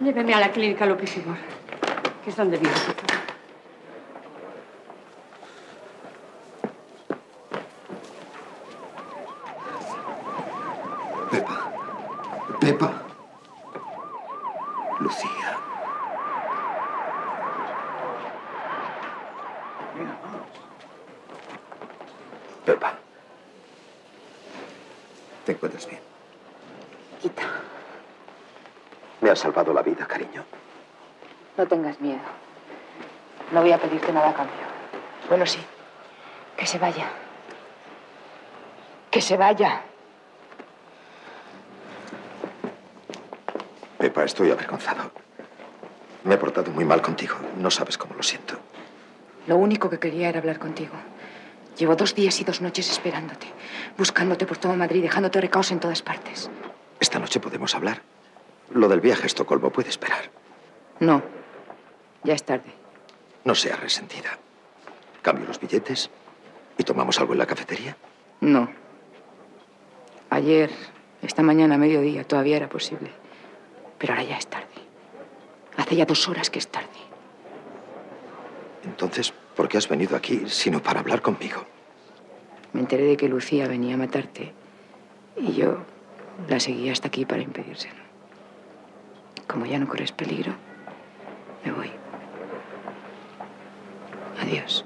Lléveme a la clínica Lupísimor, que es donde vivo. Pepa. Pepa. Lucía. Pepa. ¿Te encuentras bien? Quita, Me has salvado la vida, cariño. no tengas miedo. No voy a pedirte nada a cambio. Bueno, sí. Que se vaya. Que se vaya. Pepa, estoy avergonzado. Me he portado muy mal contigo. No sabes cómo lo siento. Lo único que quería era hablar contigo. Llevo dos días y dos noches esperándote, buscándote por todo Madrid, dejándote recaos en todas partes. Esta noche podemos hablar. Lo del viaje a Estocolmo puede esperar. No, ya es tarde. No seas resentida. Cambio los billetes y tomamos algo en la cafetería. No. Ayer, esta mañana a mediodía, todavía era posible. Pero ahora ya es tarde. Hace ya dos horas que es tarde. Entonces, ¿por qué has venido aquí sino para hablar conmigo? Me enteré de que Lucía venía a matarte y yo la seguí hasta aquí para impedírselo. Como ya no corres peligro, me voy. Adiós.